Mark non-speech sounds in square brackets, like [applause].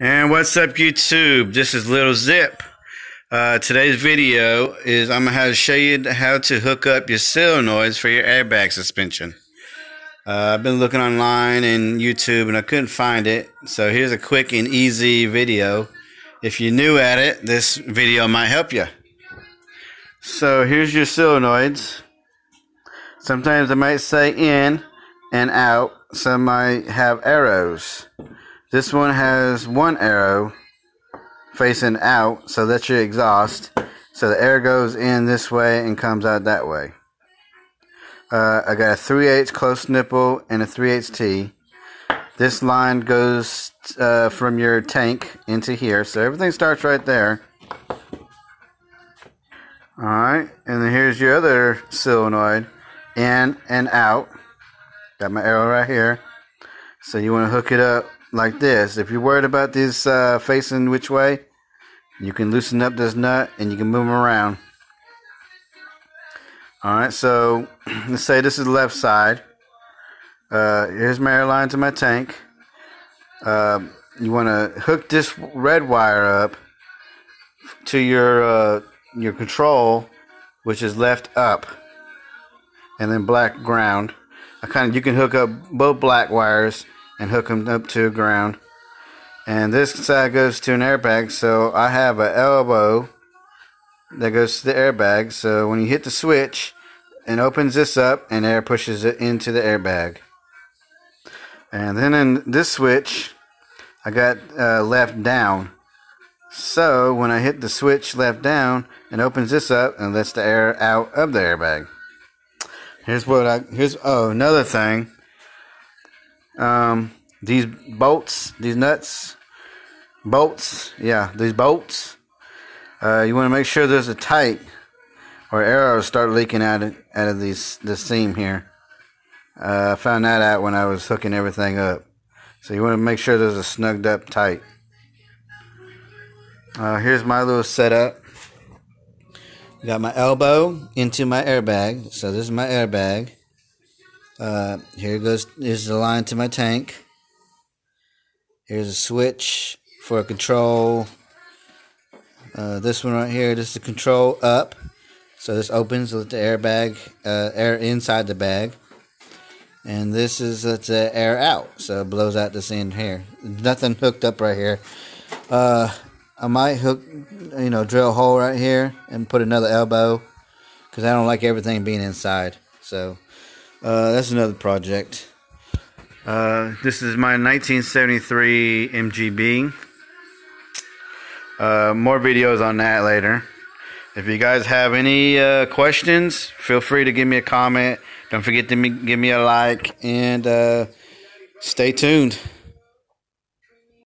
And what's up YouTube? This is Little Zip. Uh, today's video is I'm going to show you how to hook up your solenoids for your airbag suspension. Uh, I've been looking online and YouTube and I couldn't find it. So here's a quick and easy video. If you're new at it, this video might help you. So here's your solenoids. Sometimes I might say in and out. Some might have arrows. This one has one arrow facing out, so that's your exhaust. So the air goes in this way and comes out that way. Uh, I got a 3 8 close nipple and a 3 8 T. This line goes uh, from your tank into here, so everything starts right there. Alright, and then here's your other solenoid, in and out. Got my arrow right here. So you want to hook it up like this. If you're worried about this uh, facing which way, you can loosen up this nut and you can move them around. Alright, so [clears throat] let's say this is the left side. Uh, here's my air line to my tank. Uh, you want to hook this red wire up to your uh, your control, which is left up, and then black ground. I kind of you can hook up both black wires and hook them up to ground. And this side goes to an airbag, so I have an elbow that goes to the airbag. So when you hit the switch, it opens this up and air pushes it into the airbag. And then in this switch, I got uh, left down. So when I hit the switch left down, it opens this up and lets the air out of the airbag. Here's what I here's oh another thing. Um, these bolts, these nuts, bolts, yeah, these bolts. Uh, you want to make sure there's a tight, or arrows start leaking out of, out of these the seam here. Uh, I found that out when I was hooking everything up. So you want to make sure there's a snugged up tight. Uh, here's my little setup. Got my elbow into my airbag. So this is my airbag. Uh, here goes, here's the line to my tank. Here's a switch for a control. Uh, this one right here, this is the control up. So this opens, let the airbag, uh, air inside the bag. And this is let the air out, so it blows out this end here. Nothing hooked up right here. Uh, I might hook, you know, drill a hole right here and put another elbow because I don't like everything being inside. So uh, that's another project. Uh, this is my 1973 MGB. Uh, more videos on that later. If you guys have any uh, questions, feel free to give me a comment. Don't forget to me, give me a like and uh, stay tuned.